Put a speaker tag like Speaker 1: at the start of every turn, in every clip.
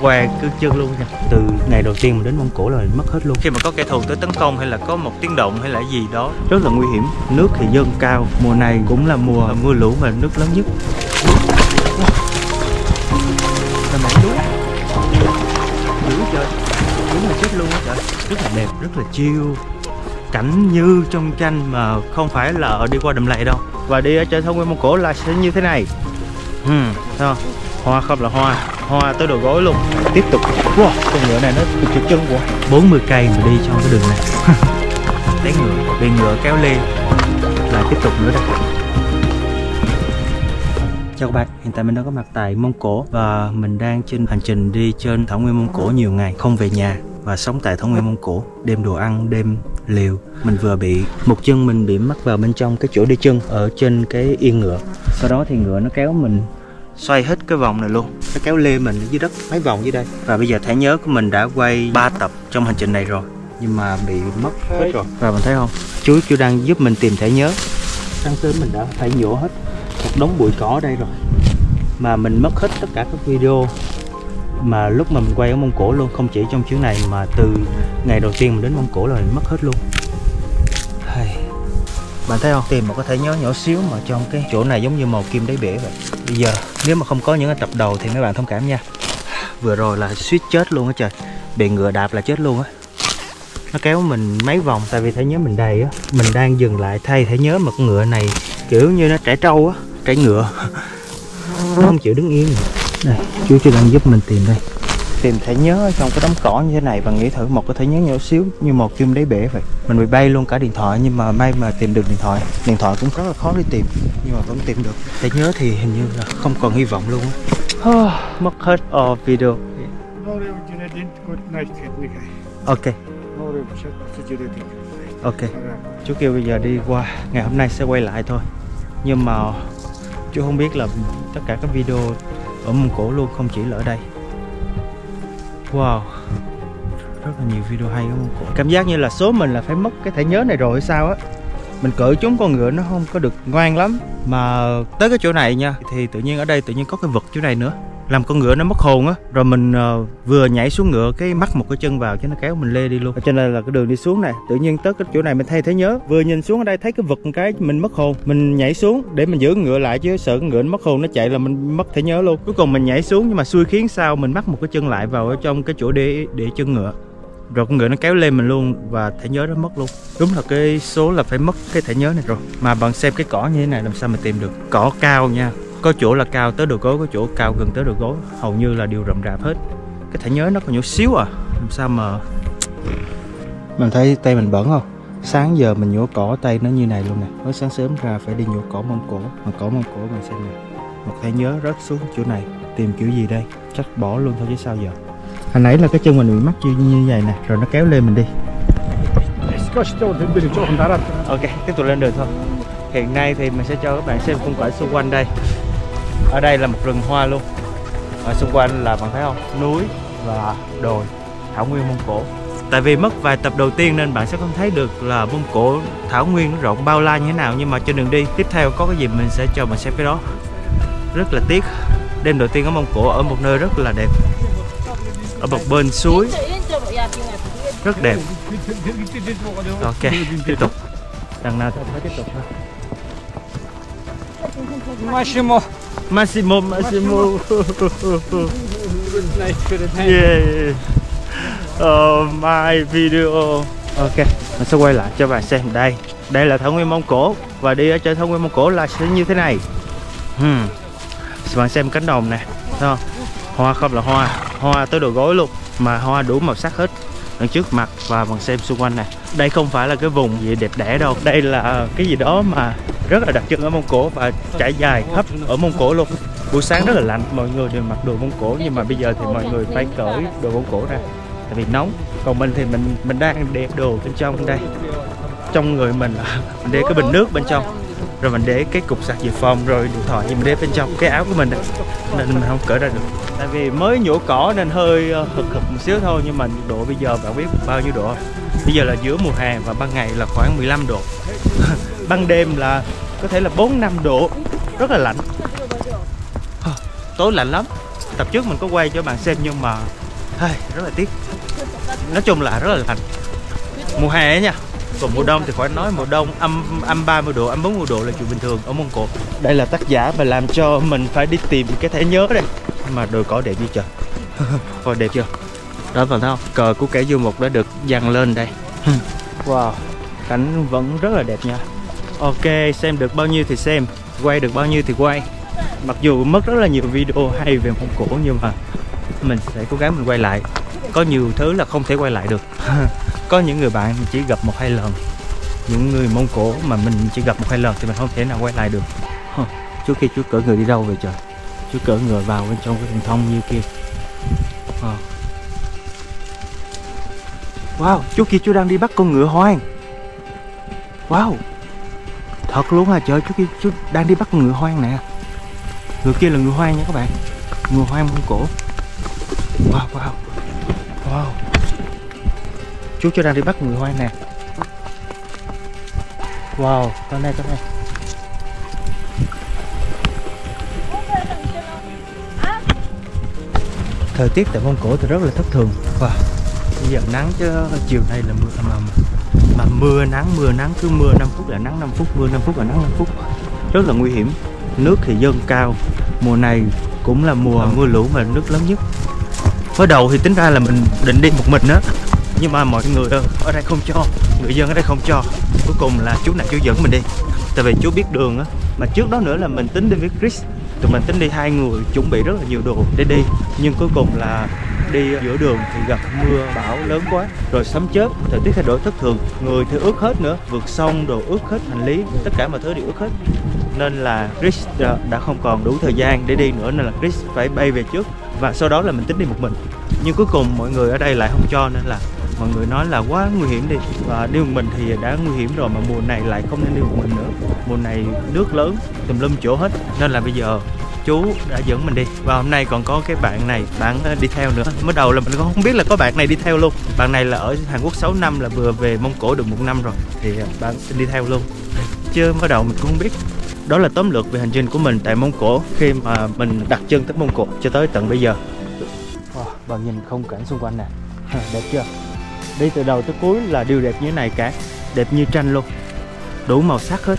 Speaker 1: què cứ chân luôn nha. Từ ngày đầu tiên mình đến mông cổ là mình mất hết luôn. Khi mà có kẻ thù tới tấn công hay là có một tiếng động hay là gì đó. Rất là nguy hiểm. Nước thì dâng cao mùa này cũng là mùa mưa lũ và nước lớn nhất. Là mảng đuối dữ trời. Đúng là chết luôn á trời. Rất là đẹp rất là chill. Cảnh như trong tranh mà không phải là đi qua đầm lầy đâu. Và đi ở trên thông nguyên mông cổ là sẽ như thế này. Ừ, không hoa không là hoa. Hoa tới đầu gối luôn. Tiếp tục. Wow, con ngựa này nó cực kỳ chân quá 40 cây mà đi trong cái đường này. Té ngựa bị ngựa kéo lê lại tiếp tục nữa đây. Chào các bạn, hiện tại mình đang có mặt tại Mông Cổ và mình đang trên hành trình đi trên thảo nguyên Mông Cổ nhiều ngày không về nhà và sống tại thảo nguyên Mông Cổ. Đêm đồ ăn, đêm liều. Mình vừa bị một chân mình bị mắc vào bên trong cái chỗ đi chân ở trên cái yên ngựa. Sau đó thì ngựa nó kéo mình xoay hết cái vòng này luôn. Nó kéo lê mình dưới đất mấy vòng dưới đây. Và bây giờ thẻ nhớ của mình đã quay 3 tập trong hành trình này rồi nhưng mà bị mất hết rồi. Và mình thấy không? Chú chú đang giúp mình tìm thẻ nhớ. Sáng sớm mình đã phải nhổ hết một đống bụi cỏ ở đây rồi mà mình mất hết tất cả các video mà lúc mà mình quay ở Mông Cổ luôn. Không chỉ trong chuyến này mà từ ngày đầu tiên mình đến Mông Cổ là mình mất hết luôn bạn thấy không? Tìm một cái thể nhớ nhỏ xíu mà trong cái chỗ này giống như màu kim đáy bể vậy. Bây giờ, nếu mà không có những cái tập đầu thì mấy bạn thông cảm nha. Vừa rồi là suýt chết luôn á trời. Bị ngựa đạp là chết luôn á. Nó kéo mình mấy vòng, tại vì thể nhớ mình đầy á. Mình đang dừng lại thay thể nhớ mà con ngựa này, kiểu như nó trẻ trâu á trẻ ngựa. Nó không chịu đứng yên này chú chưa đang giúp mình tìm đây tìm thẻ nhớ ở trong cái đống cỏ như thế này và nghĩ thử một cái thẻ nhớ nhỏ xíu như một kim đáy bể vậy. Mình bị bay luôn cả điện thoại nhưng mà may mà tìm được điện thoại. Điện thoại cũng rất là khó đi tìm nhưng mà vẫn tìm được. Thẻ nhớ thì hình như là không còn hy vọng luôn á. Mất hết all video. Ok. Ok. Chú kêu bây giờ đi qua ngày hôm nay sẽ quay lại thôi. Nhưng mà chú không biết là tất cả các video ở Mông Cổ luôn không chỉ là ở đây wow. Rất là nhiều video hay ở Mông Cổ cảm giác như là số mình là phải mất cái thẻ nhớ này rồi hay sao á? Mình cỡ chúng con ngựa nó không có được ngoan lắm. Mà tới cái chỗ này nha, thì tự nhiên ở đây tự nhiên có cái vật chỗ này nữa làm con ngựa nó mất hồn á rồi mình ờ, vừa nhảy xuống ngựa cái mắc một cái chân vào cho nó kéo mình lê đi luôn. Trên đây là cái đường đi xuống này tự nhiên tới cái chỗ này mình thay thế nhớ. Vừa nhìn xuống ở đây thấy cái vật một cái mình mất hồn. Mình nhảy xuống để mình giữ ngựa lại chứ sợ con ngựa nó mất hồn nó chạy là mình mất thể nhớ luôn. Cuối cùng mình nhảy xuống nhưng mà xui khiến sao mình mắc một cái chân lại vào ở trong cái chỗ để để chân ngựa. Rồi con ngựa nó kéo lên mình luôn và thẻ nhớ nó mất luôn. Đúng là cái số là phải mất cái thẻ nhớ này rồi. Mà bạn xem cái cỏ như thế này làm sao mà tìm được. Cỏ cao nha có chỗ là cao tới đầu gối có chỗ cao gần tới đầu gối hầu như là đều rậm rạp hết. Cái thẻ nhớ nó còn nhỏ xíu à. Làm sao mà mình thấy tay mình bẩn không? Sáng giờ mình nhổ cỏ tay nó như này luôn nè. Mới sáng sớm ra phải đi nhổ cỏ mông cổ. Mà cỏ mông cổ mình xem nè. Một thẻ nhớ rớt xuống chỗ này. Tìm kiểu gì đây? Chắc bỏ luôn thôi chứ sao giờ? Hồi nãy là cái chân mình bị mắc như, như vậy nè. Rồi nó kéo lên mình đi. Ok tiếp tục lên đường thôi. Hiện nay thì mình sẽ cho các bạn xem khung cảnh xung quanh đây ở đây là một rừng hoa luôn. Ở xung quanh là bạn thấy không? Núi và đồi thảo nguyên mông cổ. Tại vì mất vài tập đầu tiên nên bạn sẽ không thấy được là mông cổ thảo nguyên nó rộng bao la như thế nào. Nhưng mà trên đường đi tiếp theo có cái gì mình sẽ cho bạn xem cái đó. Rất là tiếc. Đêm đầu tiên ở mông cổ ở một nơi rất là đẹp. Ở một bên suối. Rất đẹp. Ok tiếp tục. Đằng nào thì phải tiếp tục thôi
Speaker 2: Massimo.
Speaker 1: Massimo.
Speaker 2: Good night
Speaker 1: yeah oh, my video. Ok mình sẽ quay lại cho bạn xem. Đây đây là thảo nguyên mông cổ. Và đi ở trên thảo nguyên mông cổ là sẽ như thế này. Hmm. bạn xem cánh đồng nè không? Hoa không là hoa. Hoa tới đầu gối luôn mà hoa đủ màu sắc hết. Đằng trước mặt và bạn xem xung quanh này đây không phải là cái vùng gì đẹp đẽ đâu. Đây là cái gì đó mà rất là đặc trưng ở mông cổ và trải dài khắp ở mông cổ luôn. Buổi sáng rất là lạnh, mọi người đều mặc đồ mông cổ, nhưng mà bây giờ thì mọi người phải cởi đồ mông cổ ra, tại vì nóng. Còn mình thì mình mình đang để đồ bên trong đây. Trong người mình là mình để cái bình nước bên trong, rồi mình để cái cục sạc dự phòng, rồi điện thoại mình để bên trong, cái áo của mình đây. nên mình không cởi ra được. Tại vì mới nhổ cỏ nên hơi ờ, hực hực một xíu thôi, nhưng mà nhiệt độ bây giờ bạn biết bao nhiêu độ? Bây giờ là giữa mùa hè và ban ngày là khoảng 15 độ. ban đêm là có thể là 4 5 độ rất là lạnh. Tối lạnh lắm. Tập trước mình có quay cho bạn xem nhưng mà hey, rất là tiếc. Nói chung là rất là lạnh. Mùa hè nha. Còn mùa đông thì khỏi nói mùa đông âm âm 30 độ âm 40 độ là chuyện bình thường ở Mông Cổ. Đây là tác giả mà làm cho mình phải đi tìm cái thẻ nhớ đây. Mà đồi cỏ đẹp như trời. Coi đẹp chưa? Đó bạn thấy không? Cờ của kẻ du mục đã được dằn lên đây. Wow cảnh vẫn rất là đẹp nha ok, xem được bao nhiêu thì xem, quay được bao nhiêu thì quay. Mặc dù mất rất là nhiều video hay về mông cổ, nhưng mà mình sẽ cố gắng mình quay lại. Có nhiều thứ là không thể quay lại được. Có những người bạn mình chỉ gặp một hai lần. Những người mông cổ mà mình chỉ gặp một hai lần thì mình không thể nào quay lại được. Trước khi chú cỡ người đi đâu vậy trời? Chú cỡ người vào bên trong cái truyền thông như kia. Ờ. Wow, chú kia, chú đang đi bắt con ngựa hoang. Wow thật luôn à trời, chú kia, chú đang đi bắt người ngựa hoang nè. Ngựa kia là ngựa hoang nha các bạn. Ngựa hoang mông cổ. Wow wow wow. Chú chú đang đi bắt ngựa hoang nè. Wow con này con này thời tiết tại mông cổ thì rất là thất thường. Wow, bây giờ nắng chứ chiều nay là mưa ầm ầm mưa nắng mưa nắng cứ mưa 5 phút là nắng 5 phút mưa 5 phút là nắng 5 phút. Rất là nguy hiểm. Nước thì dâng cao. Mùa này cũng là mùa mưa lũ mà nước lớn nhất. Mới đầu thì tính ra là mình định đi một mình á. Nhưng mà mọi người ở đây không cho. Người dân ở đây không cho. Cuối cùng là chú này chú dẫn mình đi. Tại vì chú biết đường á. Mà trước đó nữa là mình tính đi với Chris. Tụi mình tính đi hai người chuẩn bị rất là nhiều đồ để đi. Nhưng cuối cùng là đi giữa đường thì gặp mưa bão lớn quá. Rồi sấm chớp thời tiết thay đổi thất thường. Người thì ướt hết nữa vượt sông đồ ướt hết hành lý. Tất cả mọi thứ đều ướt hết. Nên là Chris ờ, đã, không còn đủ thời gian để đi nữa nên là Chris phải bay về trước. Và sau đó là mình tính đi một mình. Nhưng cuối cùng mọi người ở đây lại không cho nên là mọi người nói là quá nguy hiểm đi. Và đi một mình thì đã nguy hiểm rồi mà mùa này lại không nên đi một mình nữa. Mùa này nước lớn tùm lum chỗ hết. Nên là bây giờ chú đã dẫn mình đi. Và hôm nay còn có cái bạn này bạn ờ, đi theo nữa. Mới đầu là mình cũng không biết là có bạn này đi theo luôn. Bạn này là ở Hàn Quốc 6 năm là vừa về Mông Cổ được một năm rồi. Thì ờ, bạn xin đi theo luôn. Chứ mới đầu mình cũng không biết. Đó là tóm lược về hành trình của mình tại Mông Cổ khi mà mình đặt chân tới Mông Cổ cho tới tận bây giờ. Wow, bạn nhìn không cảnh xung quanh nè. Đẹp chưa? Đi từ đầu tới cuối là đều đẹp như thế này cả. Đẹp như tranh luôn. Đủ màu sắc hết.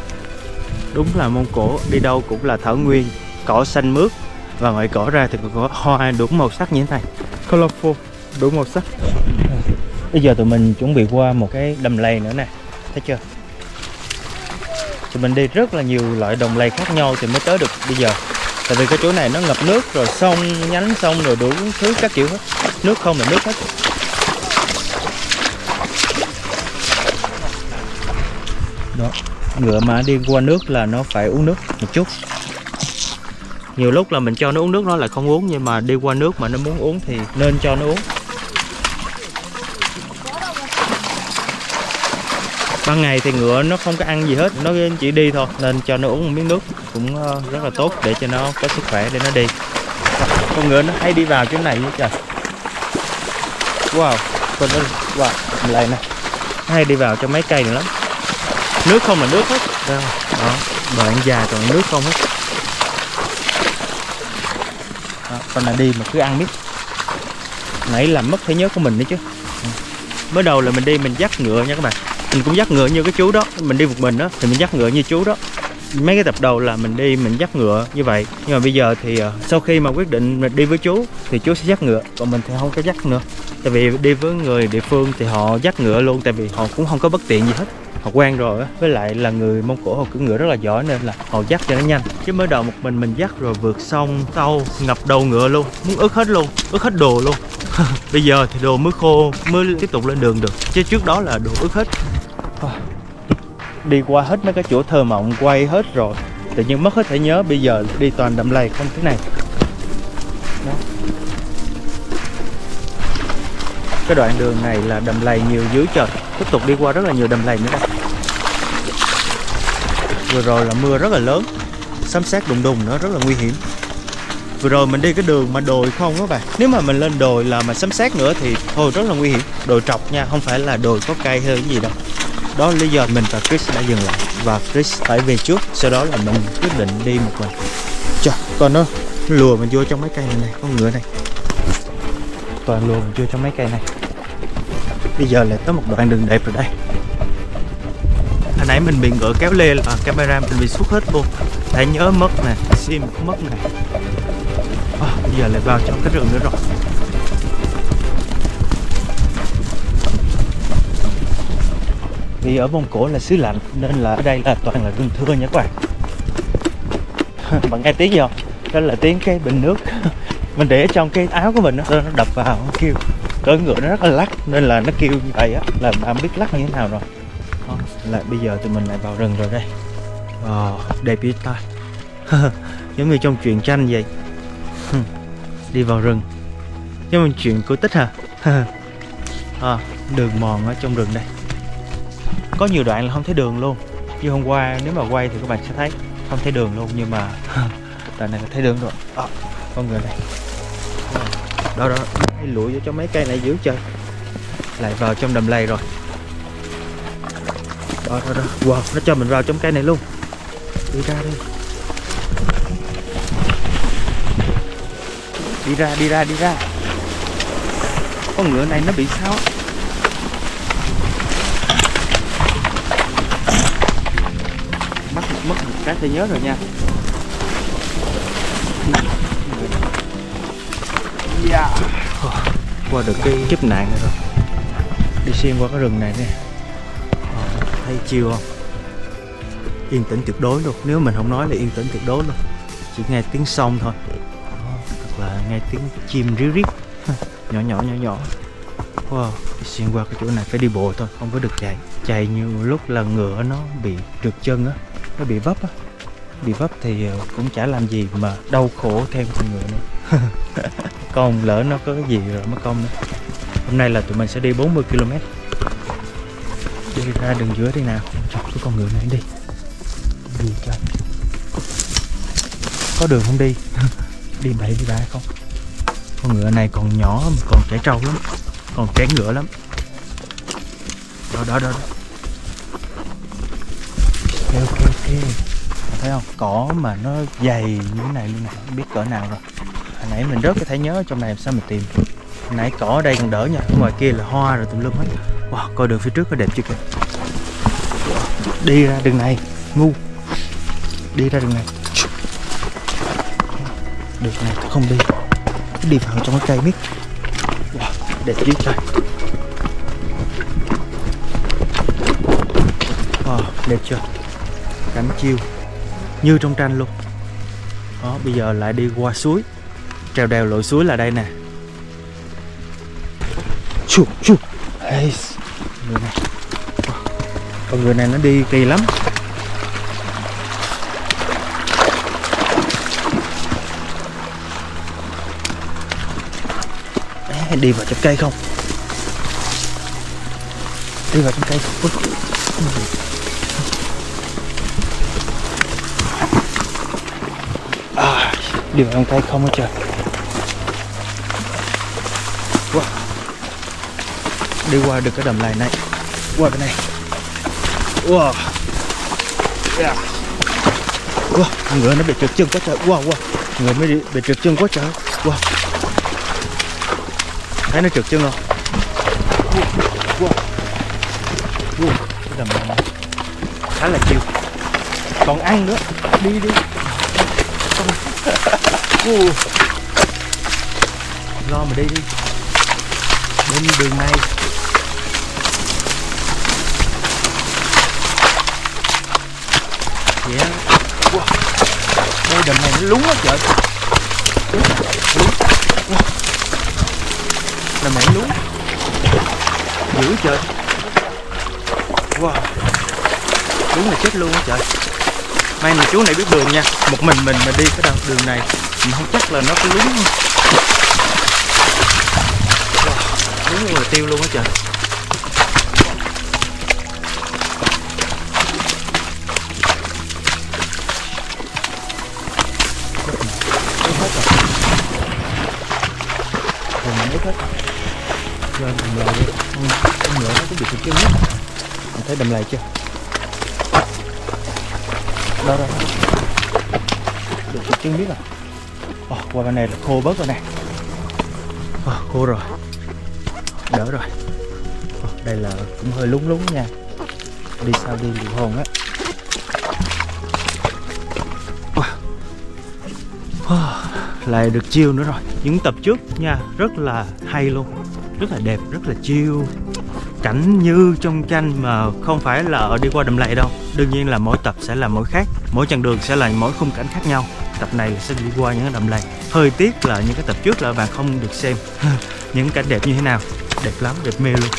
Speaker 1: Đúng là mông cổ đi đâu cũng là thảo nguyên cỏ xanh mướt. Và ngoài cỏ ra thì còn có hoa đủ màu sắc như thế này. Colorful đủ màu sắc. Bây giờ tụi mình chuẩn bị qua một cái đầm lầy nữa nè. Thấy chưa? Tụi mình đi rất là nhiều loại đồng lầy khác nhau thì mới tới được bây giờ. Tại vì cái chỗ này nó ngập nước rồi sông nhánh sông rồi đủ thứ các kiểu hết. Nước không là nước hết. Đó ngựa mà đi qua nước là nó phải uống nước một chút nhiều lúc là mình cho nó uống nước nó lại không uống nhưng mà đi qua nước mà nó muốn uống thì nên cho nó uống. Ban ngày thì ngựa nó không có ăn gì hết nó chỉ đi thôi nên cho nó uống một miếng nước cũng ờ, rất là tốt để cho nó có sức khỏe để nó đi. Con ngựa nó hay đi vào chỗ này nữa trời. Wow con nó wow lại nè. Hay đi vào trong mấy cây nữa lắm. Nước không là nước hết. Đó, đó. đoạn dài còn nước không hết. Còn con này đi mà cứ ăn biết nãy làm mất thế nhớ của mình đấy chứ. Mới đầu là mình đi mình dắt ngựa nha các bạn. Mình cũng dắt ngựa như cái chú đó mình đi một mình đó thì mình dắt ngựa như chú đó. Mấy cái tập đầu là mình đi mình dắt ngựa như vậy. Nhưng mà bây giờ thì uh, sau khi mà quyết định mình đi với chú thì chú sẽ dắt ngựa còn mình thì không có dắt nữa. Tại vì đi với người địa phương thì họ dắt ngựa luôn tại vì họ cũng không có bất tiện gì hết họ quen rồi á. Với lại là người mông cổ họ cưỡi ngựa rất là giỏi nên là họ dắt cho nó nhanh. Chứ mới đầu một mình mình dắt rồi vượt sông sâu ngập đầu ngựa luôn. Muốn ướt hết luôn, ướt hết đồ luôn. Bây giờ thì đồ mới khô, mới tiếp tục lên đường được. Chứ trước đó là đồ ướt hết. À, đi qua hết mấy cái chỗ thơ mộng, quay hết rồi. Tự nhiên mất hết thể nhớ, bây giờ đi toàn đầm lầy không thế này. Đó. cái đoạn đường này là đầm lầy nhiều dưới trời. Tiếp tục đi qua rất là nhiều đầm lầy nữa đây vừa rồi là mưa rất là lớn. Sấm sét đùng đùng nữa rất là nguy hiểm. Vừa rồi mình đi cái đường mà đồi không các bạn nếu mà mình lên đồi là mà sấm sét nữa thì thôi, rất là nguy hiểm. Đồi trọc nha, không phải là đồi có cây hay cái gì đâu. Đó là lý do mình và Chris đã dừng lại. Và Chris phải về trước, sau đó là mình quyết định đi một mình. Trời còn nó lùa mình vô trong mấy cây này này, con ngựa này. Toàn lùa mình vô trong mấy cây này. Bây giờ lại tới một đoạn đường đẹp rồi đây hồi nãy mình bị ngựa kéo lê là camera mình bị xuất hết luôn. Đã nhớ mất nè sim cũng mất nè à, bây giờ lại vào trong cái rừng nữa rồi. Vì ở Mông Cổ là xứ lạnh nên là ở đây là toàn là rừng thưa nha các bạn. Bạn nghe tiếng gì không? Đó là tiếng cái bình nước. Mình để trong cái áo của mình đó, nó đập vào nó kêu. Cỡ ngựa nó rất là lắc nên là nó kêu như vậy á là bạn biết lắc như thế nào rồi lại là bây giờ tụi mình lại vào rừng rồi đây. Wow, đẹp biết ta. Giống như trong truyện tranh vậy. Đi vào rừng. Giống như chuyện cổ tích hả? À, đường mòn ở trong rừng đây. Có nhiều đoạn là không thấy đường luôn. Như hôm qua nếu mà quay thì các bạn sẽ thấy. Không thấy đường luôn nhưng mà đoạn này là thấy đường rồi. À, con người này. Đó đó. Hay lụi vô cho mấy cây này dữ chơi lại vào trong đầm lầy rồi đó đó đó wow, nó cho mình vào trong cây này luôn. Đi ra đi. Đi ra đi ra đi ra. Con ngựa này nó bị sao bắt mất mất một cái thì nhớ rồi nha. Yeah. qua được cái kiếp nạn này rồi. Đi xuyên qua cái rừng này nè thấy chiêu không yên tĩnh tuyệt đối luôn. Nếu mình không nói là yên tĩnh tuyệt đối luôn. Chỉ nghe tiếng sông thôi. Hoặc là nghe tiếng chim ríu rít nhỏ nhỏ nhỏ nhỏ. Wow xuyên qua cái chỗ này phải đi bộ thôi. Không có được chạy. Chạy nhiều lúc là ngựa nó bị trượt chân á. Nó bị vấp á. Bị vấp thì ờ, cũng chả làm gì mà đau khổ thêm con ngựa nữa. Còn lỡ nó có cái gì rồi mất công nữa. Hôm nay là tụi mình sẽ đi 40 km đi ra đường giữa đi nào. Chọc cái con ngựa này đi. Đi cho. Có đường không đi? Đi bậy đi bạ không? Con ngựa này còn nhỏ mà còn trẻ trâu lắm. Còn trẻ ngựa lắm. Đó đó đó, đó. ok ok ok. Thấy không? Cỏ mà nó dày như thế này luôn nè. Không biết cỡ nào rồi. Hồi nãy mình rớt cái thấy nhớ trong này làm sao mình tìm? Hồi nãy cỏ ở đây còn đỡ nha. Ngoài kia là hoa rồi tùm lum hết. Wow coi đường phía trước có đẹp chưa kìa đi ra đường này, ngu. Đi ra đường này. Đường này tôi không đi. Cứ đi vào trong cái cây miết. Để đẹp chứ trời đẹp chưa? Cảnh chiêu. Như trong tranh luôn. Đó, bây giờ lại đi qua suối. Trèo đèo lội suối là đây nè. Chụp chụp hey. người này con người này nó đi kỳ lắm. Đấy, đi vào trong cây không? Đi vào trong cây không? à, đi vào trong cây không hết trời. Wow. đi qua được cái đầm lầy này. Qua cái này wow. Yeah. wow. ngựa nó bị trượt chân quá trời. Wow wow. Người mới bị, bị trượt chân quá trời. Wow. Thấy nó trượt chân không? Wow. Wow. cái đầm lầy khá là chiều còn ăn nữa. Đi đi. Wow, lo mà đi đi. Bên đường này. Yeah. wow. đây đầm này nó lún quá trời. Lún, lún, wow. đầm này nó dữ trời. Wow. Đúng là chết luôn á trời. May mà chú này biết đường nha. Một mình mình mà đi cái đoạn đường này mình không chắc là nó có lún. Không wow, đúng là tiêu luôn á trời. Hết hết rồi đầm lầy đi. Con, con ngựa nó có bị thịt kêu nhất mình thấy đầm lầy chưa? Đó đó. Được thịt kêu biết à Ồ, qua bên này là khô bớt rồi nè. Ồ, khô rồi. Đỡ rồi. Oh, đây là cũng hơi lúng lúng nha. Đi sao đi liệu hồn á. Lại được chiêu nữa rồi. Những tập trước nha, rất là hay luôn. Rất là đẹp, rất là chiêu. Cảnh như trong tranh mà không phải là ở đi qua đầm lầy đâu. Đương nhiên là mỗi tập sẽ là mỗi khác. Mỗi chặng đường sẽ là mỗi khung cảnh khác nhau. Tập này sẽ đi qua những đầm lầy. Hơi tiếc là những cái tập trước là bạn không được xem. Những cảnh đẹp như thế nào? Đẹp lắm, đẹp mê luôn.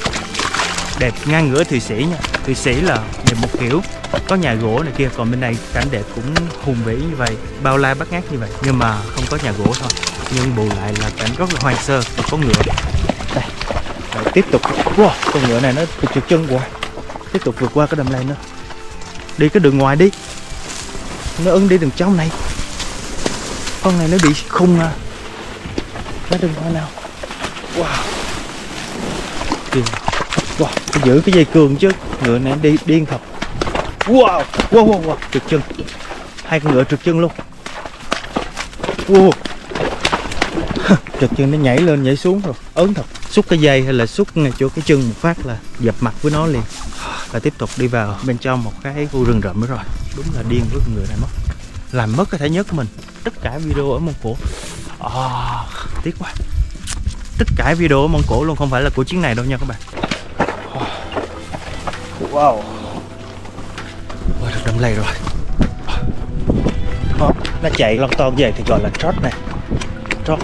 Speaker 1: Đẹp ngang ngửa thụy sĩ nha thụy sĩ là đẹp một kiểu có nhà gỗ này kia còn bên này cảnh đẹp cũng hùng vĩ như vậy bao la bát ngát như vậy nhưng mà không có nhà gỗ thôi. Nhưng bù lại là cảnh rất là hoang sơ và có ngựa. Đây Rồi tiếp tục. Wow, con ngựa này nó trượt trượt chân quá. Tiếp tục vượt qua cái đầm lầy nữa. Đi cái đường ngoài đi. Nó ưng đi đường trong này. Con này nó bị khung à. Nó đường hoa nào. Wow. Kìa. Wow giữ cái dây cường chứ ngựa này đi điên thật wow wow wow, wow. trượt chân. Hai con ngựa trượt chân luôn. Wow. Trượt chân nó nhảy lên nhảy xuống rồi. Ớn thật xúc cái dây hay là xúc ngay chỗ cái chân một phát là dập mặt với nó liền. Và tiếp tục đi vào bên trong một cái khu rừng rậm nữa rồi. Đúng là điên với con ngựa này mất. Làm mất cái thể nhớ của mình. Tất cả video ở mông cổ. À, tiếc quá. Tất cả video ở mông cổ luôn không phải là của chuyến này đâu nha các bạn wow. Qua được đầm lầy rồi. Đó, nó chạy lon ton về thì gọi là trot này. Trot.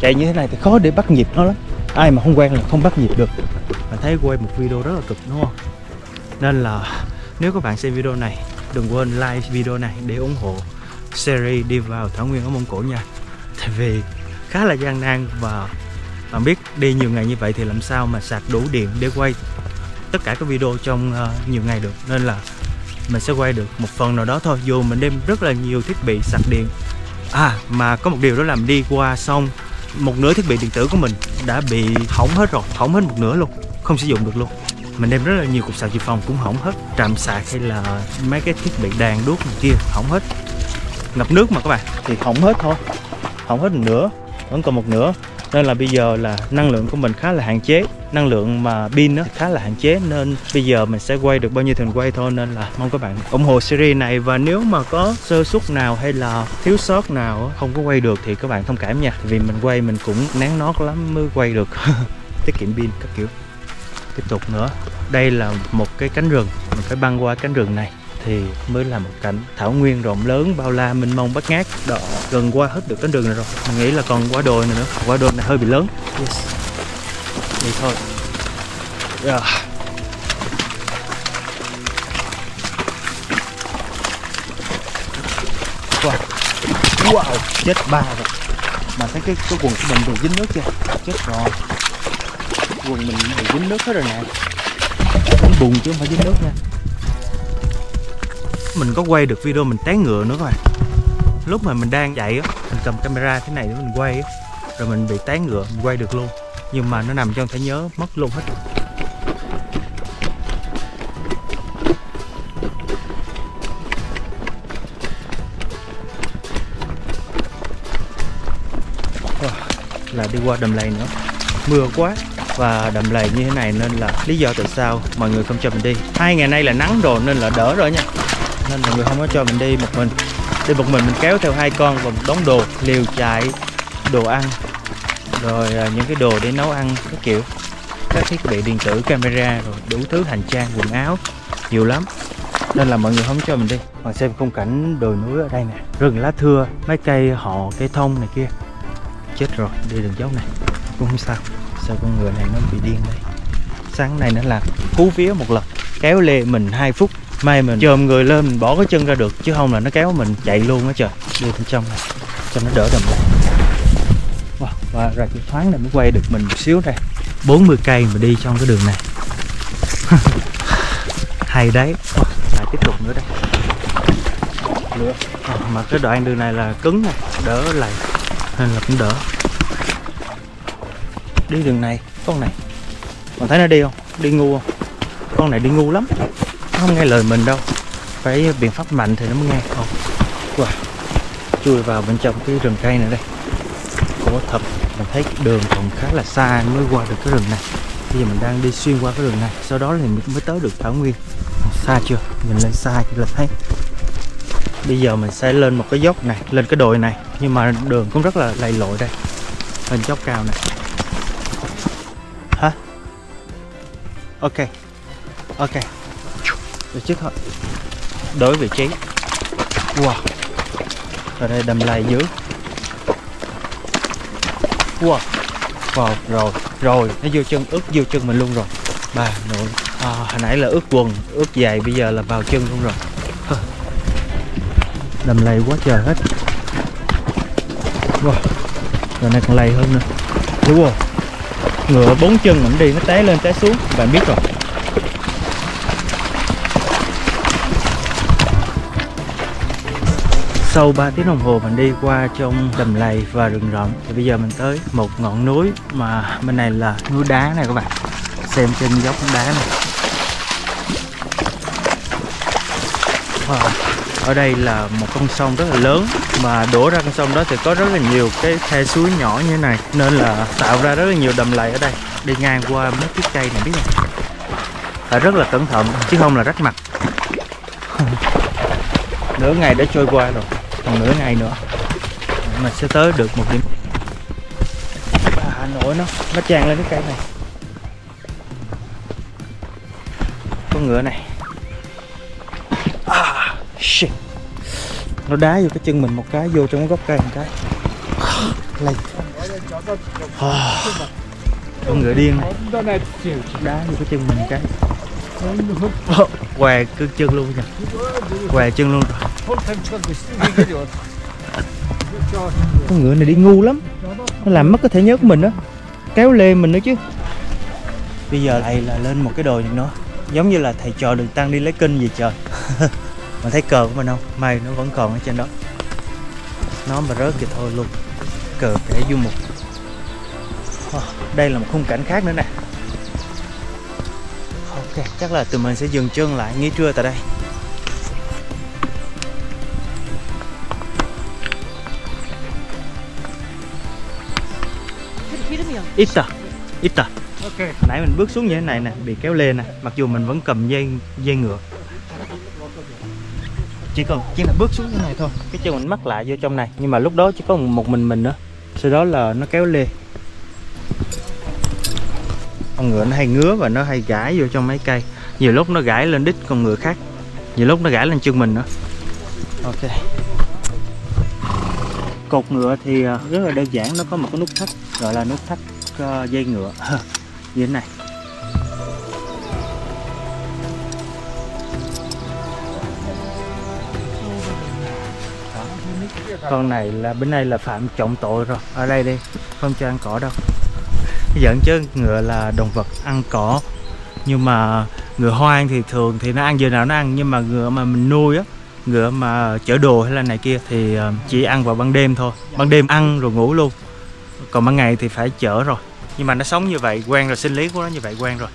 Speaker 1: Chạy như thế này thì khó để bắt nhịp nó lắm. Ai mà không quen là không bắt nhịp được. Bạn thấy quay một video rất là cực đúng không? Nên là nếu các bạn xem video này đừng quên like video này để ủng hộ series đi vào thảo nguyên ở mông cổ nha. Tại vì khá là gian nan và bạn biết đi nhiều ngày như vậy thì làm sao mà sạc đủ điện để quay tất cả các video trong uh, nhiều ngày được. Nên là mình sẽ quay được một phần nào đó thôi dù mình đem rất là nhiều thiết bị sạc điện. À mà có một điều đó làm đi qua xong một nửa thiết bị điện tử của mình đã bị hỏng hết rồi hỏng hết một nửa luôn không sử dụng được luôn. Mình đem rất là nhiều cục sạc dự phòng cũng hỏng hết trạm sạc hay là mấy cái thiết bị đàn đuốc này kia hỏng hết. Ngập nước mà các bạn. Thì hỏng hết thôi hỏng hết một nửa vẫn còn một nửa nên là bây giờ là năng lượng của mình khá là hạn chế. Năng lượng mà pin nó khá là hạn chế. Nên bây giờ mình sẽ quay được bao nhiêu thì mình quay thôi. Nên là mong các bạn ủng hộ series này. Và nếu mà có sơ suất nào hay là thiếu sót nào không có quay được thì các bạn thông cảm nha. Vì mình quay mình cũng nén nót lắm mới quay được. Tiết kiệm pin các kiểu. Tiếp tục nữa. Đây là một cái cánh rừng. Mình phải băng qua cánh rừng này thì mới là một cảnh thảo nguyên rộng lớn bao la mênh mông bát ngát. Đó gần qua hết được cánh rừng này rồi. Mình nghĩ là còn quả đồi này nữa. Quả đồi này hơi bị lớn. Yes. đi thôi. Yeah. wow. wow chết ba rồi. Mà thấy cái cái quần của mình đều dính nước chưa? Chết rồi. Quần mình đều dính nước hết rồi nè. Bùn chứ không phải dính nước nha mình có quay được video mình té ngựa nữa các bạn lúc mà mình đang chạy á, mình cầm camera thế này để mình quay á, rồi mình bị té ngựa, mình quay được luôn. Nhưng mà nó nằm trong thẻ nhớ, mất luôn hết. Là đi qua đầm lầy nữa. Mưa quá và đầm lầy như thế này nên là lý do tại sao mọi người không cho mình đi. Hai ngày nay là nắng rồi nên là đỡ rồi nha nên mọi người không có cho mình đi một mình. Đi một mình mình kéo theo hai con và một đống đồ, liều chạy, đồ ăn. Rồi à, những cái đồ để nấu ăn các kiểu. Các thiết bị điện tử, camera, rồi đủ thứ, hành trang, quần áo. Nhiều lắm. Nên là mọi người không cho mình đi. Còn xem khung cảnh đồi núi ở đây nè. Rừng lá thưa, mấy cây họ, cây thông này kia. Chết rồi, đi đường dốc này. Cũng không sao. Sao con người này nó bị điên đây? Sáng nay nó là cú vía một lần. Kéo lê mình 2 phút may mình chồm người lên mình bỏ cái chân ra được chứ không là nó kéo mình chạy luôn á trời. Đi bên trong này cho nó đỡ đầm lại wow, và ra cái thoáng này mới quay được mình một xíu đây. 40 cây mà đi trong cái đường này. Hay đấy. Wow, lại tiếp tục nữa đây. Nữa à, mà cái đoạn đường này là cứng này đỡ lại nên là cũng đỡ. Đi đường này con này. Còn thấy nó đi không? Đi ngu không? Con này đi ngu lắm nó không nghe lời mình đâu. Phải biện pháp mạnh thì nó mới nghe. Không wow. chui vào bên trong cái rừng cây này đây. Cổ thật, mình thấy đường còn khá là xa mới qua được cái rừng này. Bây giờ mình đang đi xuyên qua cái rừng này. Sau đó thì mới tới được thảo nguyên. Xa chưa? Mình lên xa thì là thấy. Bây giờ mình sẽ lên một cái dốc này, lên cái đồi này. Nhưng mà đường cũng rất là lầy lội đây. Lên dốc cao này. Hả? Ok. Ok được trước thôi. Đổi vị trí. Wow. Ở đây đầm lầy dưới. Wow. Wow rồi rồi. Nó vô chân ướt vô chân mình luôn rồi. Bà nội. À, hồi nãy là ướt quần ướt giày bây giờ là vào chân luôn rồi. Đầm lầy quá trời hết. Wow. Rồi này còn lầy hơn nữa. Đúng ngựa bốn chân mình đi nó té lên té xuống. Bạn biết rồi. Sau 3 tiếng đồng hồ mình đi qua trong đầm lầy và rừng rậm. Thì bây giờ mình tới một ngọn núi mà bên này là núi đá này các bạn. Xem trên dốc đá này. Wow. ở đây là một con sông rất là lớn. Mà đổ ra con sông đó thì có rất là nhiều cái khe suối nhỏ như thế này, nên là tạo ra rất là nhiều đầm lầy ở đây. Đi ngang qua mấy cái cây này biết không? Phải rất là cẩn thận, chứ không là rách mặt. Nửa ngày đã trôi qua rồi còn nửa ngày nữa. Mình sẽ tới được một điểm. Bà hà nội nó nó tràn lên cái cây này. Con ngựa này. Ah, shit. nó đá vô cái chân mình một cái vô trong cái gốc cây một cái. Lây. Ah, con ngựa điên. Này đá vô cái chân mình cái. Què cứ chân luôn nha què chân luôn rồi con ngựa này đi ngu lắm. Nó làm mất cái thể nhớ của mình đó. Kéo lê mình nữa chứ. Bây giờ thầy là lên một cái đồi gì nó. Giống như là thầy trò đường tăng đi lấy kinh gì trời. Mà thấy cờ của mình không? May nó vẫn còn ở trên đó. Nó mà rớt thì thôi luôn. Cờ kẻ du mục. Ờ, đây là một khung cảnh khác nữa nè. Ok chắc là tụi mình sẽ dừng chân lại nghỉ trưa tại đây. ít tờ ít
Speaker 2: tờ
Speaker 1: ok. Nãy mình bước xuống như thế này nè bị kéo lê nè mặc dù mình vẫn cầm dây dây ngựa. Chỉ cần chỉ là bước xuống như này thôi. Cái chân mình mắc lại vô trong này nhưng mà lúc đó chỉ có một mình mình nữa. Sau đó là nó kéo lê. Con ngựa nó hay ngứa và nó hay gãi vô trong mấy cây nhiều lúc nó gãi lên đít con ngựa khác. Nhiều lúc nó gãi lên chân mình nữa. Ok. Cột ngựa thì à, rất là đơn giản nó có một cái nút thắt gọi là nút thắt uh, dây ngựa. Như thế này. Con này là bên này là phạm trọng tội rồi. Ở đây đi không cho ăn cỏ đâu. Giận chứ ngựa là động vật ăn cỏ. Nhưng mà ngựa hoang thì thường thì nó ăn giờ nào nó ăn nhưng mà ngựa mà mình nuôi á ngựa mà chở đồ hay là này kia thì ờ, chỉ ăn vào ban đêm thôi. Ban đêm ăn rồi ngủ luôn còn ban ngày thì phải chở rồi. Nhưng mà nó sống như vậy quen rồi sinh lý của nó như vậy quen rồi.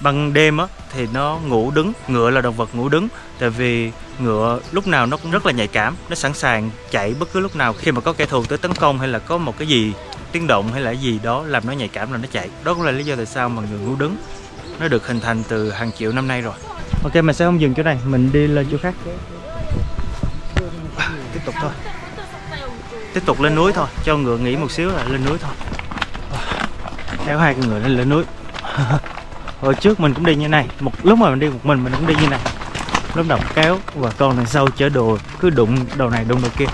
Speaker 1: Ban đêm á thì nó ngủ đứng ngựa là động vật ngủ đứng. Tại vì ngựa lúc nào nó cũng rất là nhạy cảm nó sẵn sàng chạy bất cứ lúc nào. Khi mà có kẻ thù tới tấn công hay là có một cái gì tiếng động hay là gì đó làm nó nhạy cảm là nó chạy. Đó cũng là lý do tại sao mà ngựa ngủ đứng nó được hình thành từ hàng triệu năm nay rồi. Ok mình sẽ không dừng chỗ này. Mình đi lên chỗ khác. Tiếp tục thôi tiếp tục lên núi thôi. Cho ngựa nghỉ một xíu là lên núi thôi. Kéo hai con ngựa lên lên núi. Hồi trước mình cũng đi như này. Một, lúc mà mình đi một mình mình cũng đi như này. Lúc đầu kéo và con đằng sau chở đồ, cứ đụng đầu này, đụng đầu kia.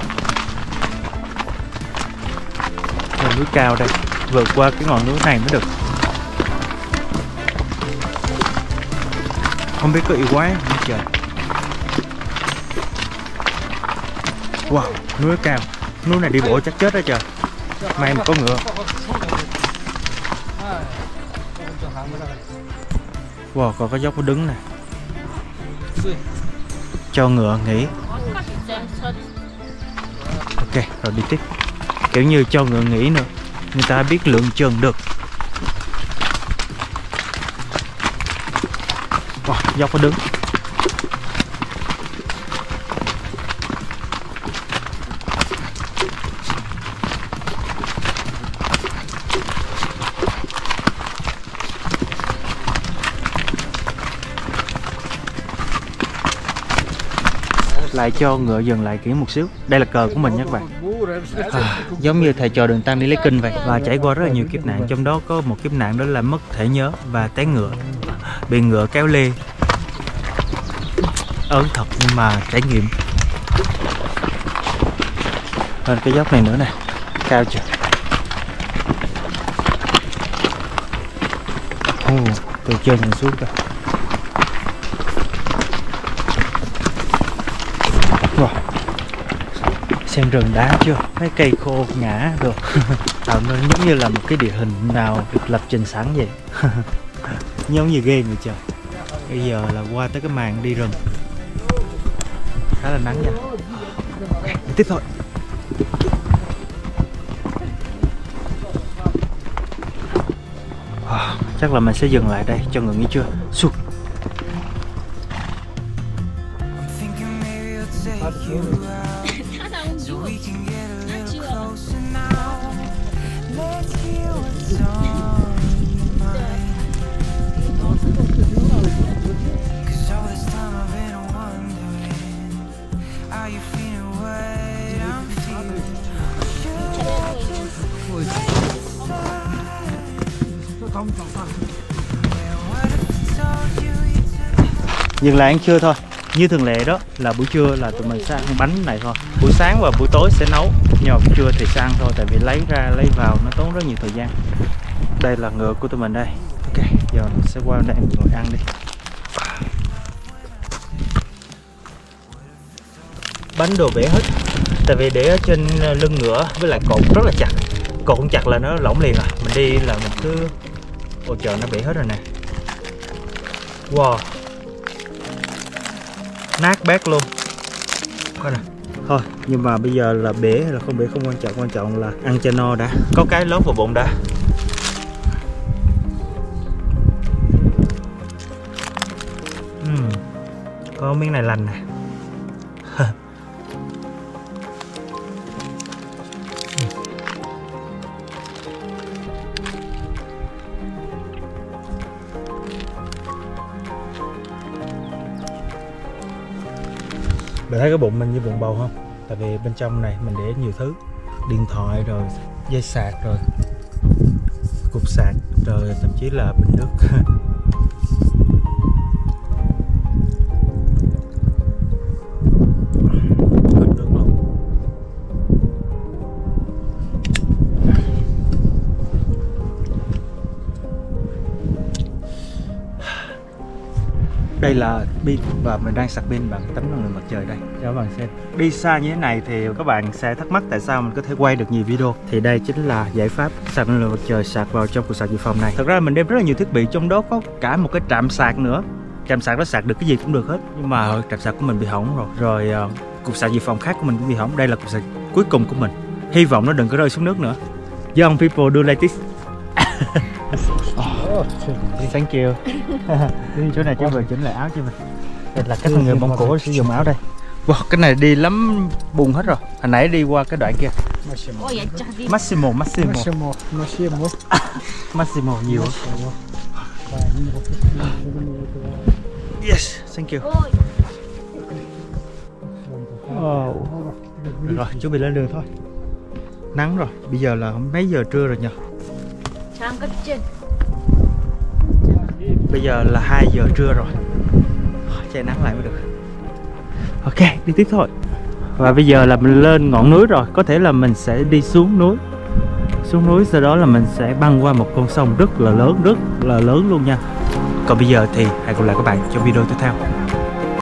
Speaker 1: Lên núi cao đây, vượt qua cái ngọn núi này mới được. Không biết có yêu quái không? Trời. Wow, núi cao núi này đi bộ chắc chết đó trời. May mà có ngựa. Wow còn có dốc có đứng nè. Cho ngựa nghỉ. Ok rồi đi tiếp. Kiểu như cho ngựa nghỉ nữa. Người ta biết lượng chừng được. Wow, dốc có đứng. Lại cho ngựa dừng lại kỹ một xíu. Đây là cờ của mình nha các bạn. À, giống như thầy trò đường tăng đi lấy kinh vậy. Và trải qua rất là nhiều kiếp nạn trong đó có một kiếp nạn đó là mất thể nhớ và té ngựa. Bị ngựa kéo lê. Ớn thật nhưng mà trải nghiệm. Lên cái dốc này nữa nè. Cao chưa từ trên xuống kìa xem rừng đá chưa? Mấy cây khô ngã được tạo nên giống như là một cái địa hình nào được lập trình sẵn vậy? Giống như game vậy trời. Bây giờ là qua tới cái màn đi rừng. Khá là nắng nha. Okay, tiếp thôi. Wow, chắc là mình sẽ dừng lại đây. Cho người nghỉ trưa xuống lại ăn trưa thôi. Như thường lệ đó là buổi trưa là tụi mình sẽ ăn bánh này thôi. Buổi sáng và buổi tối sẽ nấu nhưng mà buổi trưa thì sẽ ăn thôi tại vì lấy ra lấy vào nó tốn rất nhiều thời gian. Đây là ngựa của tụi mình đây. Ok. Giờ mình sẽ qua đây ngồi ăn đi. Bánh đồ bể hết. Tại vì để ở trên lưng ngựa với lại cột rất là chặt. Cột không chặt là nó lỏng liền à mình đi là mình cứ ôi trời nó bị hết rồi nè. Wow nát bét luôn. Coi nè. Thôi nhưng mà bây giờ là bể hay là không bể không quan trọng quan trọng là ăn cho no đã. Có cái lót vào bụng đã. Uhm, có miếng này lành nè bạn thấy cái bụng mình như bụng bầu không? Tại vì bên trong này mình để nhiều thứ. Điện thoại rồi, dây sạc rồi, cục sạc rồi, thậm chí là bình nước. đây là pin và mình đang sạc pin bằng tấm năng lượng mặt trời đây. Cho các bạn xem đi xa như thế này thì các bạn sẽ thắc mắc tại sao mình có thể quay được nhiều video. Thì đây chính là giải pháp sạc năng lượng mặt trời sạc vào trong cục sạc dự phòng này. Thật ra mình đem rất là nhiều thiết bị trong đó có cả một cái trạm sạc nữa. Trạm sạc nó sạc được cái gì cũng được hết nhưng mà trạm sạc của mình bị hỏng rồi. Rồi uh, cục sạc dự phòng khác của mình cũng bị hỏng. Đây là cục sạc cuối cùng của mình. Hy vọng nó đừng có rơi xuống nước nữa. Young people do like this oh, thank you. chỗ này chú vừa chỉnh lại áo cho mình. Đây là cách người mông cổ sử dụng áo đây. Wow, cái này đi lắm bùn hết rồi. Hồi nãy đi qua cái đoạn kia. Massimo Massimo.
Speaker 2: Massimo Massimo.
Speaker 1: Massimo nhiều. Yes thank you. Oh. Được rồi chuẩn bị lên đường thôi. Nắng rồi bây giờ là mấy giờ trưa rồi nhỉ Bây giờ là 2 giờ trưa rồi. Che nắng lại mới được. Ok, đi tiếp thôi. Và bây giờ là mình lên ngọn núi rồi. Có thể là mình sẽ đi xuống núi. Xuống núi, sau đó là mình sẽ băng qua một con sông rất là lớn, Rất là lớn luôn nha. Còn bây giờ thì hẹn gặp lại các bạn trong video tiếp theo.